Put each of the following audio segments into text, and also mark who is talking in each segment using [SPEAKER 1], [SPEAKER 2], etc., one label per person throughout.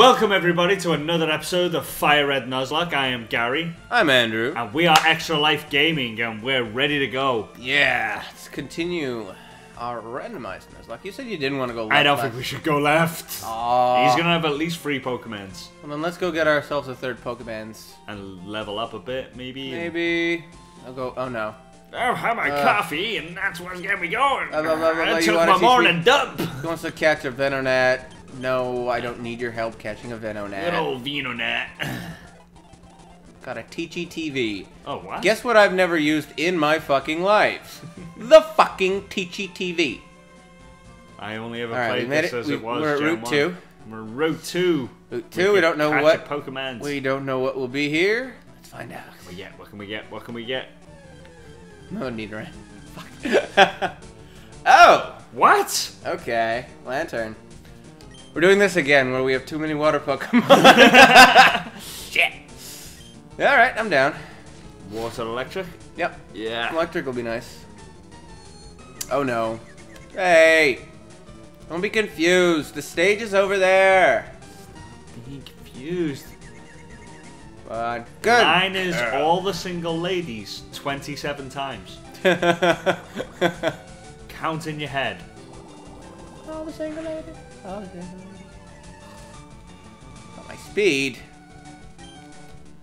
[SPEAKER 1] Welcome everybody to another episode of Fire Red Nuzlocke. I am Gary,
[SPEAKER 2] I'm Andrew.
[SPEAKER 1] and we are Xtra Life Gaming, and we're ready to go.
[SPEAKER 2] Yeah, let's continue our randomized Nuzlocke. You said you didn't want to go left.
[SPEAKER 1] I don't think we should go left.
[SPEAKER 2] Aw.
[SPEAKER 1] He's gonna have at least three Pokemons
[SPEAKER 2] Well, then let's go get ourselves a third Pokemans.
[SPEAKER 1] and level up a bit, maybe.
[SPEAKER 2] Maybe. I'll go. Oh no.
[SPEAKER 1] I'll have my
[SPEAKER 2] Uh,
[SPEAKER 1] coffee, and that's what's getting me going.
[SPEAKER 2] Uh,
[SPEAKER 1] I took my morning dump.
[SPEAKER 2] He wants to catch a Venonat. No, I don't need your help catching a Venonat.
[SPEAKER 1] Little Venonat.
[SPEAKER 2] Got a Teachy TV.
[SPEAKER 1] Oh what?
[SPEAKER 2] Guess what I've never used in my fucking life? the fucking Teachy TV.
[SPEAKER 1] I only ever
[SPEAKER 2] All right,
[SPEAKER 1] played this
[SPEAKER 2] it.
[SPEAKER 1] as
[SPEAKER 2] We-
[SPEAKER 1] it was.
[SPEAKER 2] we're at Route two.
[SPEAKER 1] We're Route two.
[SPEAKER 2] Route two, we don't know what-
[SPEAKER 1] a Pokemon.
[SPEAKER 2] We don't know what will be here. Let's find out.
[SPEAKER 1] What can we get? What can we get? What can we get?
[SPEAKER 2] No need right. Fuck. oh,
[SPEAKER 1] What?
[SPEAKER 2] okay. Lanturn. We're doing this again where we have too many water Pokemon. Shit. All right, I'm down.
[SPEAKER 1] Water electric?
[SPEAKER 2] Yep.
[SPEAKER 1] Yeah.
[SPEAKER 2] Electric will be nice. Oh no. Hey. Don't be confused. The stage is over there.
[SPEAKER 1] Being confused.
[SPEAKER 2] But good.
[SPEAKER 1] Mine is
[SPEAKER 2] Girl.
[SPEAKER 1] all the single ladies 27 times. Count in your head.
[SPEAKER 2] All the single lady. All the single lady. Got my speed.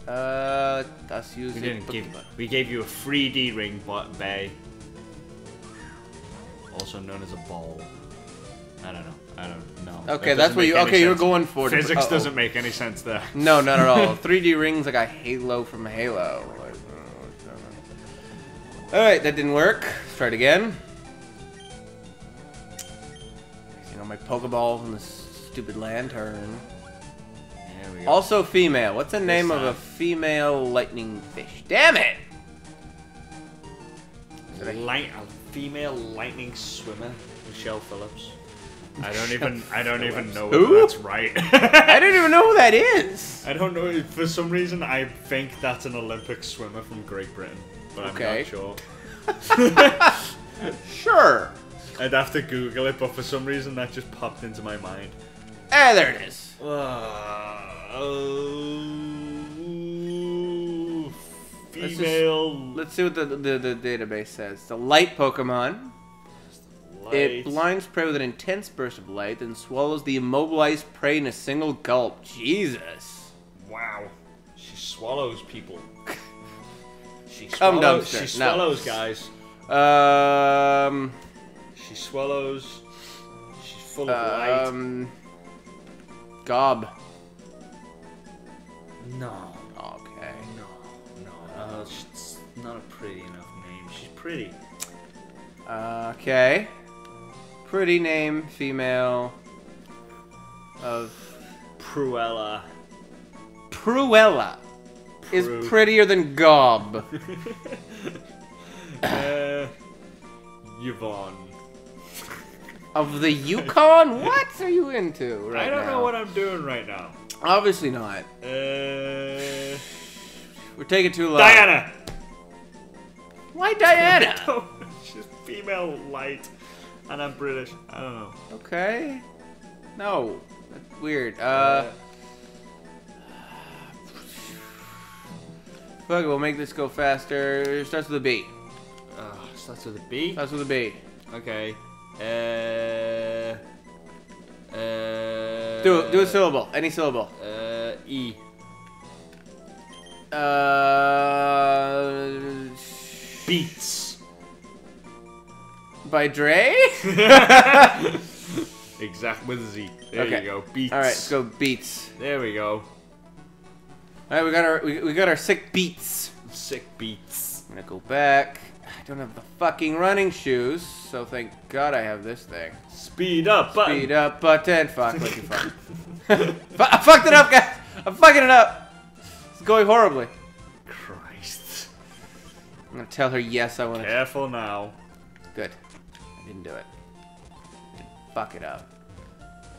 [SPEAKER 2] Uh, us use
[SPEAKER 1] We didn't
[SPEAKER 2] but-
[SPEAKER 1] give. We gave you a 3D ring, but bay. Also known as a ball. I don't know. I don't know.
[SPEAKER 2] Okay,
[SPEAKER 1] That
[SPEAKER 2] that's what you.
[SPEAKER 1] make any
[SPEAKER 2] Okay,
[SPEAKER 1] you're
[SPEAKER 2] going for.
[SPEAKER 1] Physics
[SPEAKER 2] uh-oh.
[SPEAKER 1] doesn't make any sense there.
[SPEAKER 2] No, not at all. 3D rings like a Halo from Halo. All right, that didn't work. Let's try it again. My Pokeballs in this stupid Lanturn.
[SPEAKER 1] There we go.
[SPEAKER 2] Also female. What's the name of a female lightning fish? Damn it!
[SPEAKER 1] Light, a female lightning swimmer, Michelle Phillips. I don't even. I don't even know
[SPEAKER 2] Who?
[SPEAKER 1] that's right.
[SPEAKER 2] I don't even know who that is.
[SPEAKER 1] I don't know. For some reason, I think that's an Olympic swimmer from Great Britain, but I'm
[SPEAKER 2] Okay.
[SPEAKER 1] not sure.
[SPEAKER 2] Sure.
[SPEAKER 1] I'd have to Google it, but for some reason, that just popped into my mind.
[SPEAKER 2] Ah, there it is.
[SPEAKER 1] Uh, oh,
[SPEAKER 2] Let's just-
[SPEAKER 1] female.
[SPEAKER 2] Let's see what the, the, the database says. The light Pokemon. It blinds prey with an intense burst of light, then swallows the immobilized prey in a single gulp. Jesus.
[SPEAKER 1] Wow, she swallows people. She
[SPEAKER 2] Come
[SPEAKER 1] swallows.
[SPEAKER 2] dumpster,
[SPEAKER 1] She
[SPEAKER 2] no.
[SPEAKER 1] swallows, guys.
[SPEAKER 2] Um.
[SPEAKER 1] She swallows. She's full of light.
[SPEAKER 2] Um. Gob.
[SPEAKER 1] No,
[SPEAKER 2] Okay.
[SPEAKER 1] no, no, no. She's not a pretty enough name. She's pretty.
[SPEAKER 2] Okay. Pretty name, female. Of
[SPEAKER 1] Pruella.
[SPEAKER 2] Pruella is prettier than Gob.
[SPEAKER 1] uh, Yvonne.
[SPEAKER 2] Of the Yukon? What are you into right
[SPEAKER 1] I don't
[SPEAKER 2] now?
[SPEAKER 1] know what I'm doing right now.
[SPEAKER 2] Obviously not.
[SPEAKER 1] Uh,
[SPEAKER 2] We're taking too long.
[SPEAKER 1] Diana.
[SPEAKER 2] Why Diana?
[SPEAKER 1] She's female light, and I'm British. I don't know.
[SPEAKER 2] okay. No. That's weird. Uh, fuck it, we'll make this go faster. Starts with a B.
[SPEAKER 1] uh, starts with a B.
[SPEAKER 2] Starts with a B.
[SPEAKER 1] Okay. Uh. Uh.
[SPEAKER 2] Do do a syllable. Any syllable.
[SPEAKER 1] Uh, E.
[SPEAKER 2] Uh,
[SPEAKER 1] Beats.
[SPEAKER 2] by Dre.
[SPEAKER 1] Exact with a Z. There
[SPEAKER 2] Okay.
[SPEAKER 1] you go. Beats.
[SPEAKER 2] All right, let's go beats.
[SPEAKER 1] There we go.
[SPEAKER 2] All right, we got our we, we got our sick beats.
[SPEAKER 1] Sick beats.
[SPEAKER 2] I'm gonna go back. I don't have the fucking running shoes, so thank God I have this thing.
[SPEAKER 1] Speed up. Button.
[SPEAKER 2] Speed up button. Fuck, what you fuck. I fucked it up, guys. I'm fucking it up. It's going horribly.
[SPEAKER 1] Christ.
[SPEAKER 2] I'm gonna tell her yes, I want to.
[SPEAKER 1] Careful now.
[SPEAKER 2] Good. I didn't do it. Didn't fuck it up.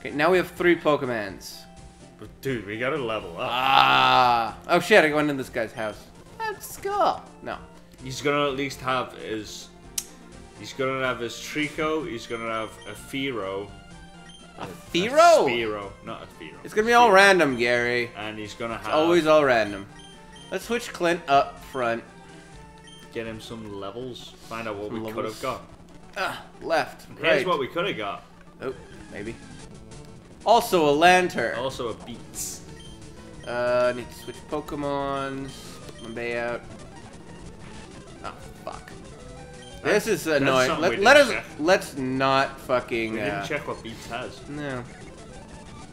[SPEAKER 2] Okay, now we have three Pokemons.
[SPEAKER 1] But dude, we gotta level up.
[SPEAKER 2] Ah. Oh shit! I went in this guy's house. Let's go. No.
[SPEAKER 1] He's gonna at least have his. He's gonna have his Treecko. He's gonna have a Firo.
[SPEAKER 2] A
[SPEAKER 1] A
[SPEAKER 2] Firo?
[SPEAKER 1] Not a Firo.
[SPEAKER 2] It's gonna be all random, Gary.
[SPEAKER 1] And he's gonna have
[SPEAKER 2] Always all random. Let's switch Clint up front.
[SPEAKER 1] get him some levels. Find out what
[SPEAKER 2] Some
[SPEAKER 1] we could have got.
[SPEAKER 2] Ah, left.
[SPEAKER 1] Here's
[SPEAKER 2] Right.
[SPEAKER 1] what we could have got.
[SPEAKER 2] Oh, maybe. Also a Lanturn.
[SPEAKER 1] Also a Beats.
[SPEAKER 2] Uh, need to switch Pokemons. Put my bay out. This is annoying. Let, let us.
[SPEAKER 1] check.
[SPEAKER 2] let's not fucking.
[SPEAKER 1] We
[SPEAKER 2] uh,
[SPEAKER 1] didn't check what Beats has.
[SPEAKER 2] No.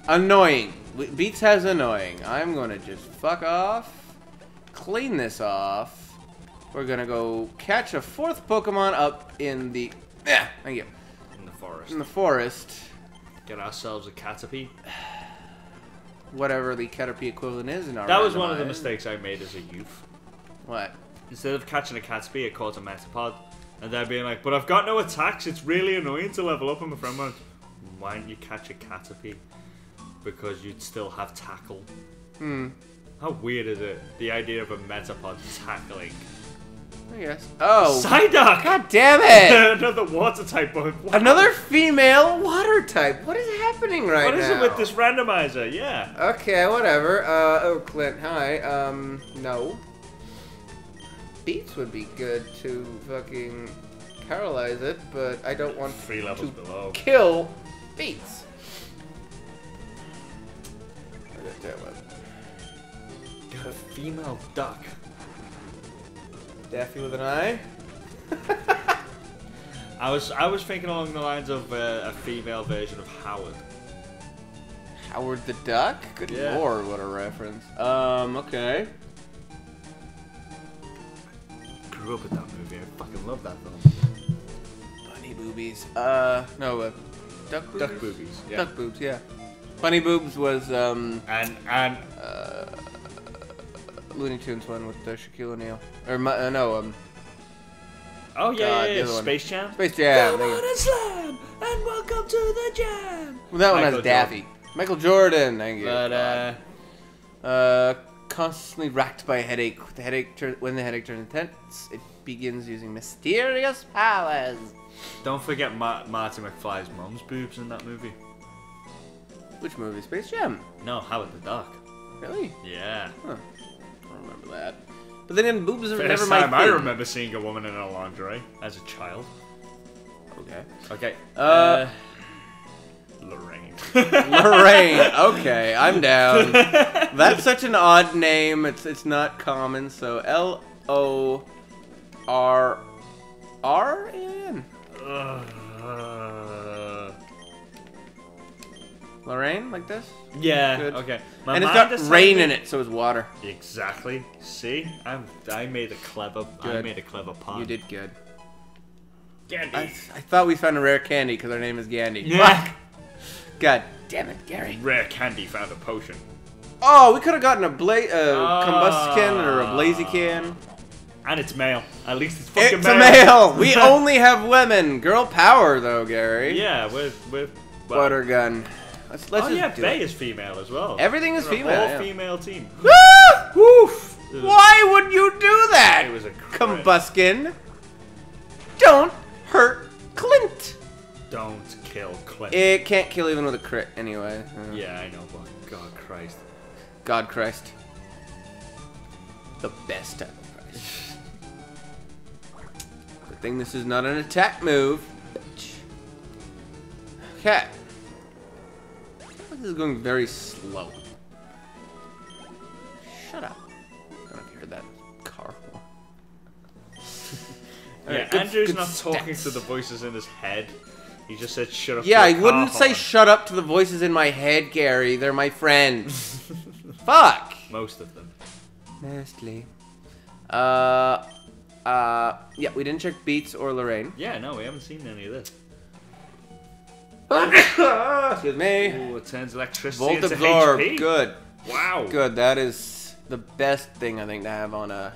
[SPEAKER 2] Annoying. Beats has annoying. I'm gonna just fuck off. Clean this off. We're gonna go catch a fourth Pokemon up in the. Yeah, thank you.
[SPEAKER 1] In the forest.
[SPEAKER 2] In the forest.
[SPEAKER 1] Get ourselves a Caterpie.
[SPEAKER 2] Whatever the Caterpie equivalent is in our.
[SPEAKER 1] That was one of the mistakes I made as a youth.
[SPEAKER 2] What?
[SPEAKER 1] Instead of catching a Caterpie, I caught a Metapod. And they're being like, but I've got no attacks, it's really annoying to level up. And my friend went, why don't you catch a Caterpie? Because you'd still have tackle.
[SPEAKER 2] Hmm.
[SPEAKER 1] How weird is it? The idea of a Metapod tackling.
[SPEAKER 2] I guess. Oh.
[SPEAKER 1] Psyduck!
[SPEAKER 2] God damn it!
[SPEAKER 1] Another water type bug. Wow.
[SPEAKER 2] Another female water type. What is happening right
[SPEAKER 1] What
[SPEAKER 2] now?
[SPEAKER 1] is it with this randomizer? Yeah.
[SPEAKER 2] Okay, whatever. Uh, oh, Clint, hi. Um, no. Beats would be good to fucking paralyze it, but I don't want
[SPEAKER 1] Three levels
[SPEAKER 2] to
[SPEAKER 1] below.
[SPEAKER 2] kill Beats. Okay, tell.
[SPEAKER 1] Got a female duck.
[SPEAKER 2] Daffy with an eye.
[SPEAKER 1] I was I was thinking along the lines of uh, a female version of Howard.
[SPEAKER 2] Howard the Duck? Good
[SPEAKER 1] Yeah.
[SPEAKER 2] lord, what a reference. Um, okay.
[SPEAKER 1] Grew up with that movie. I fucking love that film.
[SPEAKER 2] Bunny boobies. Uh, no, uh, duck boobies?
[SPEAKER 1] Duck boobies. Yeah.
[SPEAKER 2] Duck boobs, yeah. Bunny boobs was, um,
[SPEAKER 1] And and
[SPEAKER 2] uh, Looney Tunes one with uh, Shaquille O'Neal. Or, uh, no, um,
[SPEAKER 1] oh yeah,
[SPEAKER 2] God,
[SPEAKER 1] yeah,
[SPEAKER 2] the
[SPEAKER 1] yeah. Space Jam.
[SPEAKER 2] Space Jam.
[SPEAKER 1] Come
[SPEAKER 2] there you
[SPEAKER 1] on and slam, and welcome to the jam.
[SPEAKER 2] Well, that one has Daffy. Michael Jordan, thank you.
[SPEAKER 1] But uh,
[SPEAKER 2] Uh, constantly racked by a headache. The headache turn- when the headache turns intense, it begins using mysterious powers.
[SPEAKER 1] don't forget Ma- Marty McFly's mom's boobs in that movie.
[SPEAKER 2] Which movie? Space Jam.
[SPEAKER 1] No, Howard the Duck.
[SPEAKER 2] Really?
[SPEAKER 1] Yeah.
[SPEAKER 2] Huh. I don't remember that. But then in boobs are
[SPEAKER 1] First
[SPEAKER 2] never my
[SPEAKER 1] time I remember seeing a woman in a lingerie as a child.
[SPEAKER 2] Okay.
[SPEAKER 1] Okay.
[SPEAKER 2] Uh,
[SPEAKER 1] Lorraine.
[SPEAKER 2] Lorraine. Okay, I'm down. That's such an odd name. It's it's not common. So L O R R A N.
[SPEAKER 1] Uh,
[SPEAKER 2] Lorraine, like this.
[SPEAKER 1] yeah.
[SPEAKER 2] Good.
[SPEAKER 1] Okay. My
[SPEAKER 2] and it's got
[SPEAKER 1] decided-
[SPEAKER 2] rain in it, so it's water.
[SPEAKER 1] Exactly. See, I'm. I made a clever.
[SPEAKER 2] good.
[SPEAKER 1] I made a clever pun.
[SPEAKER 2] You did good.
[SPEAKER 1] Candy.
[SPEAKER 2] I, I thought we found a rare candy because our name is Gandy.
[SPEAKER 1] yeah.
[SPEAKER 2] God damn it, Gary.
[SPEAKER 1] Rare candy found a potion.
[SPEAKER 2] Oh, we could have gotten a bla- uh,
[SPEAKER 1] Ah.
[SPEAKER 2] Combusken or a blaziken.
[SPEAKER 1] And it's male. At least it's fucking male.
[SPEAKER 2] It's a male. We only have women. Girl power, though, Gary.
[SPEAKER 1] Yeah, with with. Well,
[SPEAKER 2] Butter gun. Let's let's
[SPEAKER 1] oh
[SPEAKER 2] just
[SPEAKER 1] yeah, Bay
[SPEAKER 2] it.
[SPEAKER 1] is female as well.
[SPEAKER 2] Everything is
[SPEAKER 1] We're
[SPEAKER 2] female,
[SPEAKER 1] All
[SPEAKER 2] yeah.
[SPEAKER 1] female team.
[SPEAKER 2] Woof! Why would you do that?
[SPEAKER 1] It was a crit.
[SPEAKER 2] Combusken. Don't hurt Clint.
[SPEAKER 1] Don't kill.
[SPEAKER 2] It can't kill even with a crit, anyway. Uh,
[SPEAKER 1] yeah, I know, but God Christ.
[SPEAKER 2] God Christ. The best type of Christ. Good thing this is not an attack move. Bitch. Okay. This is going very slow. Shut up. I don't know if you heard that car horn.
[SPEAKER 1] Yeah,
[SPEAKER 2] Alright, good-
[SPEAKER 1] Andrew's
[SPEAKER 2] good
[SPEAKER 1] not talking to the voices in his head. He just said, "Shut up."
[SPEAKER 2] Yeah, I wouldn't say
[SPEAKER 1] horn."
[SPEAKER 2] shut up to the voices in my head, Gary. They're my friends. Fuck.
[SPEAKER 1] Most of them.
[SPEAKER 2] Mostly. Uh, uh, yeah, we didn't check Beats or Lorraine.
[SPEAKER 1] Yeah, no, we haven't seen any of this.
[SPEAKER 2] Excuse me.
[SPEAKER 1] Ooh, it turns electricity
[SPEAKER 2] Volt
[SPEAKER 1] into
[SPEAKER 2] absorb.
[SPEAKER 1] HP.
[SPEAKER 2] Good.
[SPEAKER 1] Wow.
[SPEAKER 2] Good. That is the best thing I think to have on a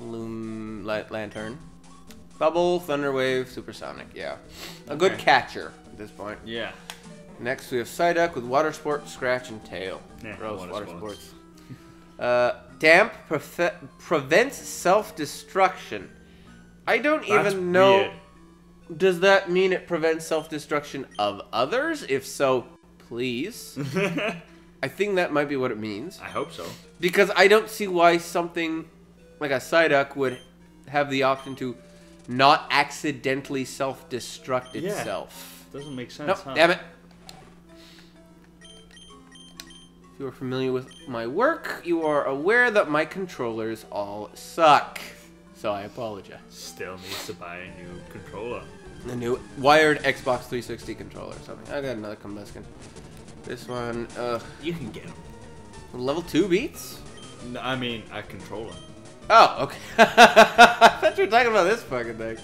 [SPEAKER 2] loom light Lanturn. Bubble, Thunderwave, supersonic. Yeah, a good
[SPEAKER 1] Okay.
[SPEAKER 2] catcher at this point.
[SPEAKER 1] Yeah.
[SPEAKER 2] Next we have Psyduck with water sport, scratch, and tail.
[SPEAKER 1] Yeah,
[SPEAKER 2] Gross
[SPEAKER 1] water
[SPEAKER 2] water,
[SPEAKER 1] sports.
[SPEAKER 2] sports. uh, damp prefe- prevents self-destruction. I don't
[SPEAKER 1] That's
[SPEAKER 2] even know.
[SPEAKER 1] weird.
[SPEAKER 2] Does that mean it prevents self-destruction of others? If so, please. I think that might be what it means.
[SPEAKER 1] I hope so.
[SPEAKER 2] Because I don't see why something like a Psyduck would have the option to not accidentally self-destruct
[SPEAKER 1] Yeah.
[SPEAKER 2] itself.
[SPEAKER 1] Doesn't make sense.
[SPEAKER 2] No,
[SPEAKER 1] huh?
[SPEAKER 2] damn it. If you are familiar with my work, you are aware that my controllers all suck. So I apologize.
[SPEAKER 1] Still needs to buy a new controller.
[SPEAKER 2] The new wired Xbox 360 controller or something. I got another Combusken. This one, uh,
[SPEAKER 1] You can get them.
[SPEAKER 2] level 2 beats?
[SPEAKER 1] No, I mean, a controller.
[SPEAKER 2] Oh, okay. I thought you were talking about this fucking thing.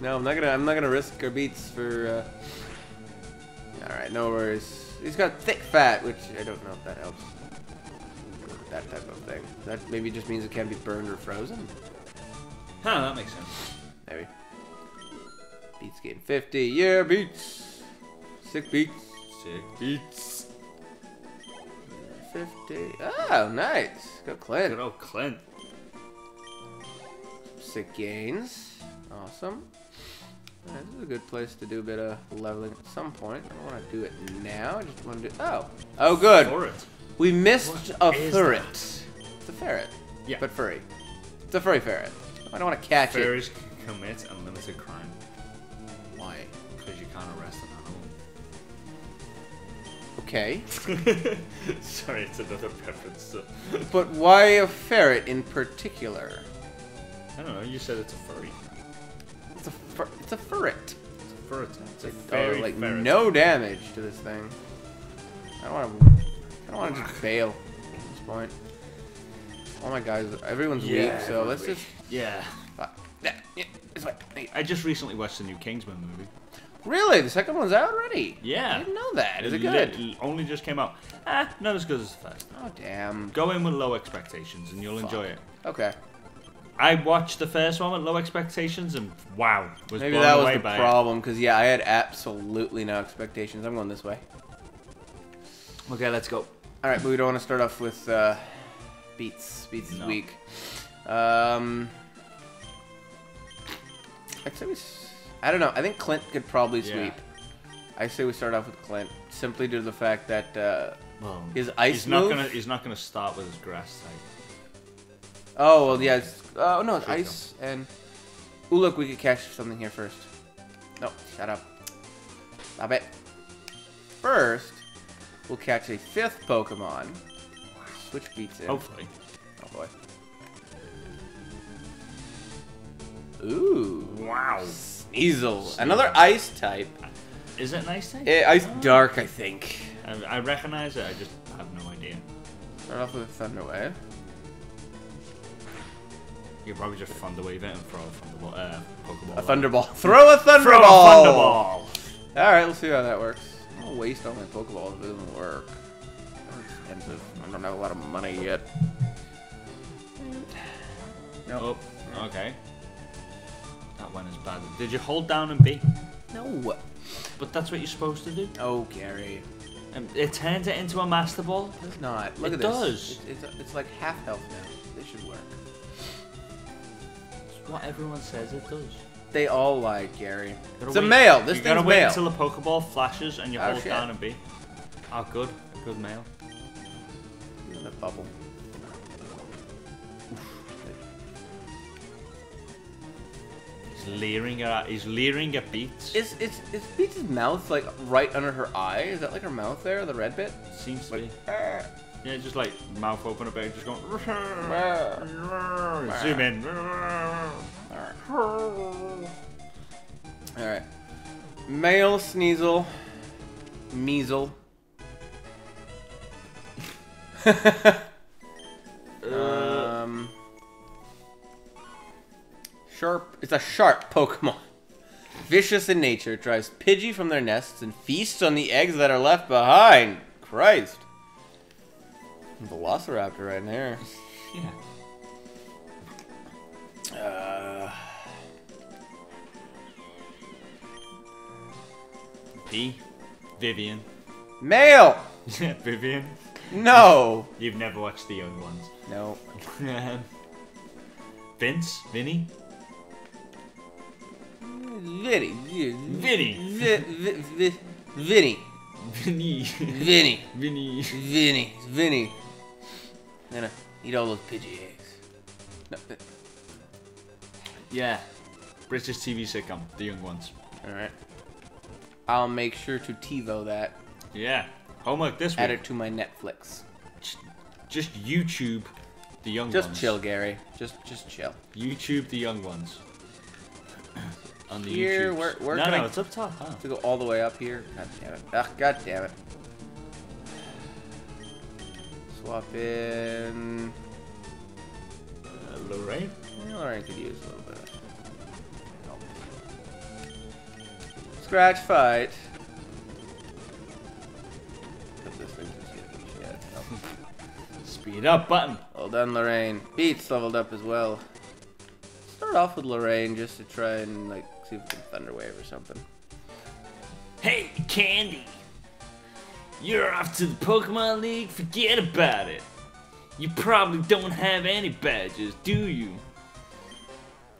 [SPEAKER 2] No, I'm not gonna. I'm not gonna risk our beats for. Uh... All right, no worries. He's got thick fat, which I don't know if that helps. That type of thing. That maybe just means it can't be burned or frozen.
[SPEAKER 1] Huh, that makes sense.
[SPEAKER 2] Maybe. Beats getting 50. Yeah, beats. Sick beats.
[SPEAKER 1] Sick beats.
[SPEAKER 2] 50. Oh, nice. Go Clint.
[SPEAKER 1] Good old Clint.
[SPEAKER 2] Sick gains. Awesome. Uh, This is a good place to do a bit of leveling at some point. I don't want to do it now. I just want to do. Oh. Oh, good. We missed
[SPEAKER 1] What
[SPEAKER 2] a ferret.
[SPEAKER 1] that?
[SPEAKER 2] It's a ferret.
[SPEAKER 1] Yeah.
[SPEAKER 2] But furry. It's a furry ferret. I don't want to catch it.
[SPEAKER 1] Fairies can commit unlimited crime
[SPEAKER 2] Why?
[SPEAKER 1] because you can't arrest an animal. Okay. Sorry, it's another reference to.
[SPEAKER 2] But why a ferret in particular?
[SPEAKER 1] I don't know. You said it's a furry.
[SPEAKER 2] It's a fur- it's a ferret.
[SPEAKER 1] It's a ferret. It's a
[SPEAKER 2] It
[SPEAKER 1] fairy
[SPEAKER 2] does, like
[SPEAKER 1] ferret.
[SPEAKER 2] no damage to this thing. I don't want to. I don't want to just bail at this point. All my guys, everyone's weak, so let's
[SPEAKER 1] everybody.
[SPEAKER 2] just.
[SPEAKER 1] Yeah.
[SPEAKER 2] Fuck. Yeah, yeah, this way. Hey.
[SPEAKER 1] I just recently watched the new Kingsman movie.
[SPEAKER 2] Really, the second one's out already.
[SPEAKER 1] Yeah.
[SPEAKER 2] I didn't know that. Is it
[SPEAKER 1] lit-
[SPEAKER 2] good?
[SPEAKER 1] only just came out. Ah, not as good as the first.
[SPEAKER 2] Oh damn.
[SPEAKER 1] Go in with low expectations and you'll
[SPEAKER 2] Fuck.
[SPEAKER 1] enjoy it.
[SPEAKER 2] Okay.
[SPEAKER 1] I watched the first one with low expectations and wow, was
[SPEAKER 2] Maybe
[SPEAKER 1] blown
[SPEAKER 2] that was
[SPEAKER 1] away
[SPEAKER 2] the problem, because yeah, I had absolutely no expectations. I'm going this way.
[SPEAKER 1] Okay, let's go.
[SPEAKER 2] All right, but we don't want to start off with uh, beats. Beats is
[SPEAKER 1] No.
[SPEAKER 2] weak. Um, I'd say we. s- I don't know. I think Clint could probably
[SPEAKER 1] Yeah.
[SPEAKER 2] sweep. I say we start off with Clint simply due to the fact that uh,
[SPEAKER 1] Well,
[SPEAKER 2] his ice
[SPEAKER 1] he's not gonna he's not gonna start with his grass type.
[SPEAKER 2] Oh well, yeah. It's, oh no, it's ice and. Ooh, look, we could catch something here first. No, shut up. Stop it. First, we'll catch a fifth Pokemon. Switch beats in.
[SPEAKER 1] Hopefully.
[SPEAKER 2] Oh boy. Ooh.
[SPEAKER 1] Wow.
[SPEAKER 2] Sneasel. Another ice type.
[SPEAKER 1] Is it an ice type?
[SPEAKER 2] Eh, ice dark, I think.
[SPEAKER 1] I, I recognize it. I just have no idea.
[SPEAKER 2] Start off with a Thunder Wave.
[SPEAKER 1] You probably just thunderwave it and throw a thunderball. Uh, Pokeball.
[SPEAKER 2] A Thunderball. Throw a Thunderball!
[SPEAKER 1] Throw a thunderball.
[SPEAKER 2] Alright, let's see how that works. I'll waste all my Pokeballs if it doesn't work. Expensive. I don't have a lot of money yet.
[SPEAKER 1] Oh, okay. That one is bad. Did you hold down and B?
[SPEAKER 2] No.
[SPEAKER 1] But that's what you're supposed to do.
[SPEAKER 2] Oh, Gary.
[SPEAKER 1] Um, it turns it into a Master Ball.
[SPEAKER 2] It's not. Look
[SPEAKER 1] It
[SPEAKER 2] at this.
[SPEAKER 1] does.
[SPEAKER 2] It's, it's, it's like half health now. This should work.
[SPEAKER 1] It's what everyone says it does.
[SPEAKER 2] They all lie, Gary.
[SPEAKER 1] Gotta
[SPEAKER 2] It's a male. This
[SPEAKER 1] you gotta wait
[SPEAKER 2] male.
[SPEAKER 1] until the Pokeball flashes and you
[SPEAKER 2] Oh,
[SPEAKER 1] hold
[SPEAKER 2] shit.
[SPEAKER 1] down and B. Oh, good. Good male.
[SPEAKER 2] In a bubble.
[SPEAKER 1] He's leering at. He's leering at Beats.
[SPEAKER 2] Is is is Beats' mouth like right under her eye? Is that like her mouth there, the red bit?
[SPEAKER 1] Seems to
[SPEAKER 2] Like,
[SPEAKER 1] be.
[SPEAKER 2] "Ah."
[SPEAKER 1] Yeah, just like mouth open a bit, just going. Zoom in.
[SPEAKER 2] All right. Male Sneasel. Measle. um. Sharp. It's a sharp Pokemon. Vicious in nature, drives Pidgey from their nests and feasts on the eggs that are left behind. Christ. Velociraptor right in there.
[SPEAKER 1] Yeah.
[SPEAKER 2] Uh,
[SPEAKER 1] B. Vivian.
[SPEAKER 2] male.
[SPEAKER 1] Yeah, Vivian.
[SPEAKER 2] No.
[SPEAKER 1] You've never watched the young ones.
[SPEAKER 2] No.
[SPEAKER 1] Vince. Vinny.
[SPEAKER 2] Vinny.
[SPEAKER 1] Vinny.
[SPEAKER 2] Vi- vi- vi- Vinny.
[SPEAKER 1] Vinny.
[SPEAKER 2] Vinny.
[SPEAKER 1] Vinny.
[SPEAKER 2] Vinny. Vinny. I'm gonna eat all those Pidgey eggs. No,
[SPEAKER 1] Yeah. British TV sitcom, The Young Ones.
[SPEAKER 2] Alright. I'll make sure to TiVo that.
[SPEAKER 1] Yeah. Homework this week.
[SPEAKER 2] Add it to my Netflix.
[SPEAKER 1] Just YouTube The Young
[SPEAKER 2] Just
[SPEAKER 1] Ones.
[SPEAKER 2] Just chill, Gary. Just just chill.
[SPEAKER 1] YouTube The Young Ones. On the
[SPEAKER 2] Here,
[SPEAKER 1] YouTube.
[SPEAKER 2] where- where
[SPEAKER 1] no, no,
[SPEAKER 2] I...
[SPEAKER 1] it's up top. Huh?
[SPEAKER 2] To go all the way up here. God damn it. Ugh, god damn it. Swap in.
[SPEAKER 1] Uh, Lorraine?
[SPEAKER 2] Well, Lorraine could use a little bit. of help. Scratch fight. This thing to shit. shit.
[SPEAKER 1] Speed up button.
[SPEAKER 2] Well done, Lorraine. Beats leveled up as well. Start off with Lorraine just to try and like see if we can Thunder Wave or something.
[SPEAKER 1] Hey, Candy. You're off to the Pokemon League? Forget about it. You probably don't have any badges, do you?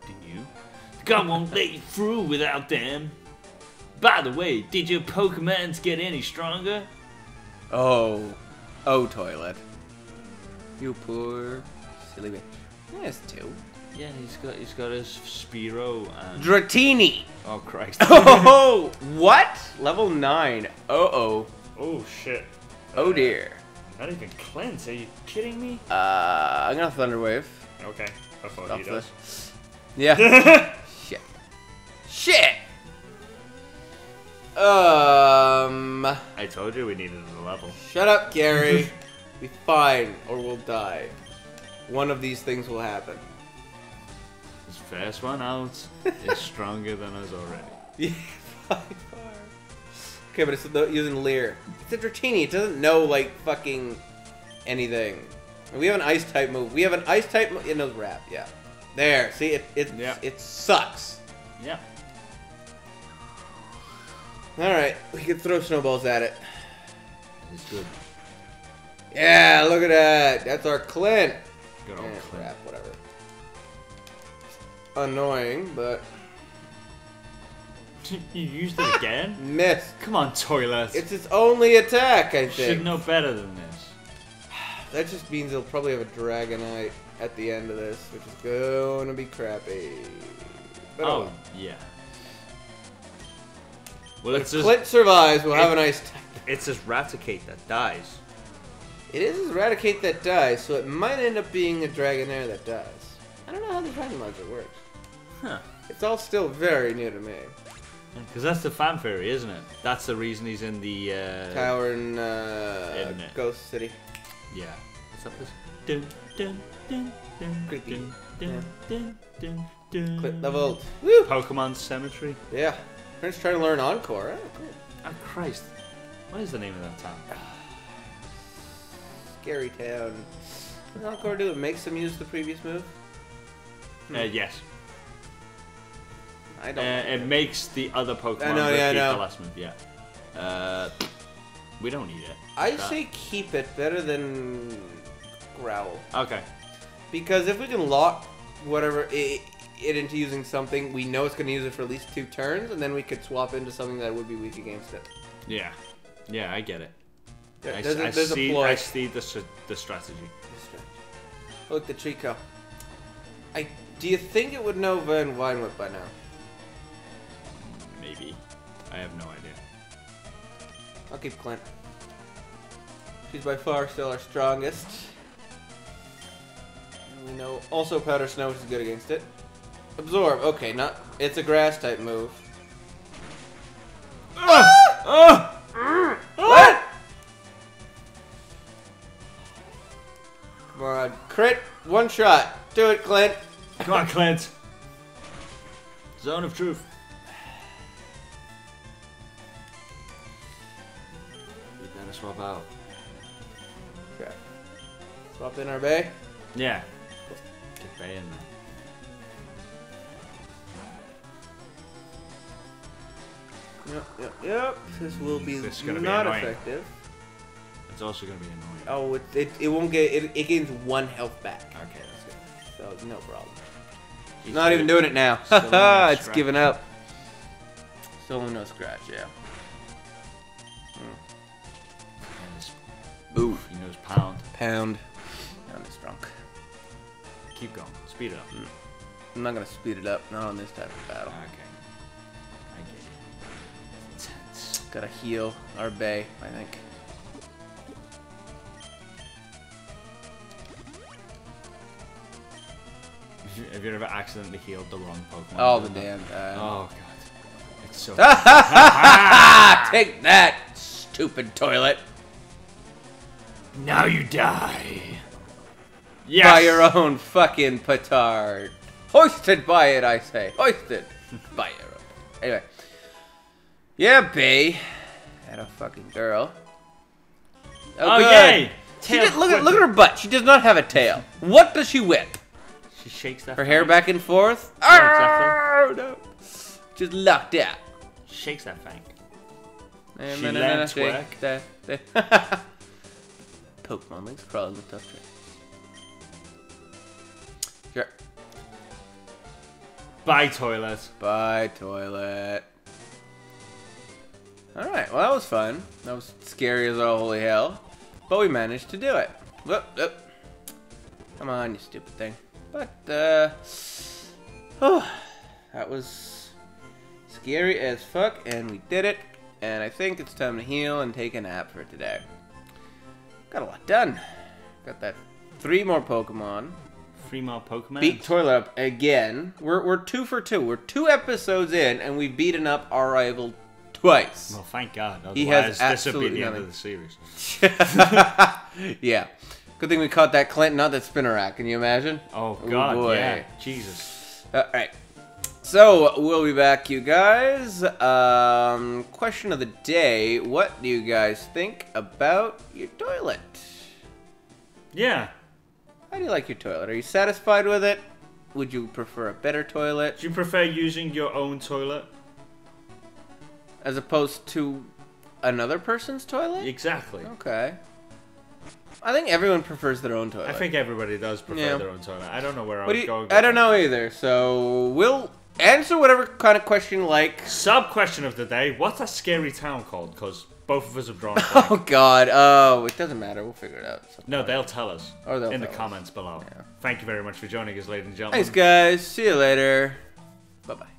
[SPEAKER 1] Do you? God won't let you through without them. By the way, did your Pokemons get any stronger?
[SPEAKER 2] Oh, oh, toilet. You poor silly bitch. Yes, two.
[SPEAKER 1] Yeah, he's got he's got his Spearow and
[SPEAKER 2] Dratini.
[SPEAKER 1] oh Christ.
[SPEAKER 2] Oh, what? Level nine. Uh oh.
[SPEAKER 1] Oh shit.
[SPEAKER 2] Oh dear.
[SPEAKER 1] Not even cleanse. Are you kidding me?
[SPEAKER 2] Uh, I'm gonna Thunder Wave.
[SPEAKER 1] Okay, thought
[SPEAKER 2] Off
[SPEAKER 1] he does.
[SPEAKER 2] Yeah. Shit. Shit. Um.
[SPEAKER 1] I told you we needed a level.
[SPEAKER 2] Shut up, Gary. Be fine, or we'll die. One of these things will happen.
[SPEAKER 1] This first one out is stronger than us already.
[SPEAKER 2] Yeah. Okay, but it's the, using Leer. It's a Dratini. It doesn't know like fucking anything. And we have an ice type move. We have an ice type. Mo- it knows rap. Yeah. There. See, it it
[SPEAKER 1] Yeah.
[SPEAKER 2] it sucks.
[SPEAKER 1] Yeah.
[SPEAKER 2] All right, we can throw snowballs at it.
[SPEAKER 1] It's good.
[SPEAKER 2] Yeah, look at that. That's our Clint.
[SPEAKER 1] Good
[SPEAKER 2] Eh,
[SPEAKER 1] old Clint.
[SPEAKER 2] crap, whatever. Annoying, but
[SPEAKER 1] you used it again?
[SPEAKER 2] missed.
[SPEAKER 1] Come on, toilet.
[SPEAKER 2] It's its only attack, I think.
[SPEAKER 1] Should know better than this.
[SPEAKER 2] That just means they'll probably have a Dragonite at the end of this, which is going to be crappy. But
[SPEAKER 1] Oh, yeah. Well,
[SPEAKER 2] If
[SPEAKER 1] it's just,
[SPEAKER 2] Clint survives, we'll have
[SPEAKER 1] it-
[SPEAKER 2] an ice type.
[SPEAKER 1] it's just Raticate that dies.
[SPEAKER 2] It is Eradicate that dies, so it might end up being a Dragonair that dies. I don't know how the Dragon Launcher works.
[SPEAKER 1] Huh.
[SPEAKER 2] It's all still very new to me.
[SPEAKER 1] Because that's the fan theory, isn't it? That's the reason he's in the uh,
[SPEAKER 2] Tower in uh,
[SPEAKER 1] it?
[SPEAKER 2] Ghost City.
[SPEAKER 1] Yeah. What's up this? Dun, dun, dun, dun,
[SPEAKER 2] Creepy.
[SPEAKER 1] dun, dun,
[SPEAKER 2] Yeah.
[SPEAKER 1] dun, dun, dun.
[SPEAKER 2] Clint leveled. Woo!
[SPEAKER 1] Pokemon Cemetery.
[SPEAKER 2] Yeah. Prince trying to learn Encore. Oh, cool.
[SPEAKER 1] Oh Christ. What is the name of that town?
[SPEAKER 2] Scary Town. What does Encore do? It makes them use the previous move?
[SPEAKER 1] Uh, yes.
[SPEAKER 2] I
[SPEAKER 1] Uh,
[SPEAKER 2] don't know.
[SPEAKER 1] it makes the other Pokemon
[SPEAKER 2] I know, yeah, I know.
[SPEAKER 1] the last move, yeah. Uh, we don't need it.
[SPEAKER 2] I
[SPEAKER 1] That-
[SPEAKER 2] say keep it better than Growl.
[SPEAKER 1] Okay.
[SPEAKER 2] Because if we can lock whatever it, it into using something, we know it's going to use it for at least two turns, and then we could swap into something that would be weak against it.
[SPEAKER 1] Yeah. Yeah, I get it.
[SPEAKER 2] There-
[SPEAKER 1] I,
[SPEAKER 2] there's a,
[SPEAKER 1] I
[SPEAKER 2] there's
[SPEAKER 1] see,
[SPEAKER 2] a ploy.
[SPEAKER 1] I see the, the strategy.
[SPEAKER 2] Look, the Treecko. I do you think it would know Vine Whip by now?
[SPEAKER 1] Maybe. I have no idea.
[SPEAKER 2] I'll keep Clint. She's by far still our strongest. And we know also Powder Snow is good against it. Absorb. Okay, not. It's a grass type move.
[SPEAKER 1] Oh!
[SPEAKER 2] What? Come on, crit. One shot. Do it, Clint.
[SPEAKER 1] Come on, Clint. Zone of truth. Swap out.
[SPEAKER 2] Okay. Swap in our bay.
[SPEAKER 1] Yeah. Get Bay in there.
[SPEAKER 2] Yep, yep, yep. This will be
[SPEAKER 1] This is gonna be
[SPEAKER 2] not
[SPEAKER 1] annoying.
[SPEAKER 2] effective.
[SPEAKER 1] It's also gonna be annoying.
[SPEAKER 2] Oh, it, it, it won't get it, it gains one health back.
[SPEAKER 1] Okay, that's good.
[SPEAKER 2] So no problem.
[SPEAKER 1] He's
[SPEAKER 2] Not even doing it now.
[SPEAKER 1] still on
[SPEAKER 2] it's giving up. Still no scratch, yeah. Ooh.
[SPEAKER 1] he knows pound.
[SPEAKER 2] Pound. Pound is drunk.
[SPEAKER 1] Keep going. Speed it up. Mm.
[SPEAKER 2] I'm not gonna speed it up, not on this type of battle.
[SPEAKER 1] Okay. I get it.
[SPEAKER 2] Gotta heal our bay, I think.
[SPEAKER 1] Have you- ever accidentally healed the wrong Pokemon?
[SPEAKER 2] Oh, the damn time.
[SPEAKER 1] Oh god. It's so.
[SPEAKER 2] Take that, stupid toilet.
[SPEAKER 1] Now you die. Yes.
[SPEAKER 2] By your own fucking petard. Hoisted by it, I say. Hoisted by your own. Anyway. Yeah, Bay. That a fucking girl.
[SPEAKER 1] Oh,
[SPEAKER 2] good.
[SPEAKER 1] yay!
[SPEAKER 2] She
[SPEAKER 1] Tail
[SPEAKER 2] did, look at look at her butt. She does not have a tail. What does she whip?
[SPEAKER 1] She shakes that.
[SPEAKER 2] Her hair back and forth. Oh, no. Just locked out.
[SPEAKER 1] Shakes that fang.
[SPEAKER 2] Eh,
[SPEAKER 1] She
[SPEAKER 2] na- na-
[SPEAKER 1] let twerk.
[SPEAKER 2] Pokemon links crawling the tough train. Sure.
[SPEAKER 1] Bye, toilet.
[SPEAKER 2] Bye, toilet. Alright, well, that was fun. That was scary as all holy hell. But we managed to do it. Whoop, whoop. Come on, you stupid thing. But, uh. Oh, that was scary as fuck, and we did it. And I think it's time to heal and take a nap for today. Got a lot done. Got that three more Pokemon.
[SPEAKER 1] Three more Pokemon.
[SPEAKER 2] Beat Toilet up again. We're, we're two for two. We're two episodes in, and we've beaten up our rival twice.
[SPEAKER 1] Well, thank God. Otherwise,
[SPEAKER 2] He has
[SPEAKER 1] this would be the end of the series.
[SPEAKER 2] yeah. Good thing we caught that Clint, not that Spinarak. Can you imagine?
[SPEAKER 1] Oh God,
[SPEAKER 2] boy.
[SPEAKER 1] yeah. Jesus.
[SPEAKER 2] Uh, all right. So we'll be back, you guys. Um, question of the day: What do you guys think about your toilet?
[SPEAKER 1] Yeah.
[SPEAKER 2] How do you like your toilet? Are you satisfied with it? Would you prefer a better toilet
[SPEAKER 1] Do you prefer using your own toilet?
[SPEAKER 2] as opposed to another person's toilet?
[SPEAKER 1] Exactly.
[SPEAKER 2] Okay. I think everyone prefers their own toilet.
[SPEAKER 1] I think everybody does prefer
[SPEAKER 2] Yeah.
[SPEAKER 1] their own toilet. I don't know where I
[SPEAKER 2] What
[SPEAKER 1] was
[SPEAKER 2] do you,
[SPEAKER 1] going.
[SPEAKER 2] I don't know either. So we'll answer whatever kind of question you like.
[SPEAKER 1] Sub question of the day: What's that scary town called? Because both of us have drawn. a.
[SPEAKER 2] Oh God. Oh, it doesn't matter. We'll figure it out.
[SPEAKER 1] no, they'll tell us
[SPEAKER 2] Or they'll
[SPEAKER 1] in the
[SPEAKER 2] us.
[SPEAKER 1] comments below.
[SPEAKER 2] Yeah.
[SPEAKER 1] Thank you very much for joining us, ladies and gentlemen.
[SPEAKER 2] Thanks, guys. See you later. Bye bye.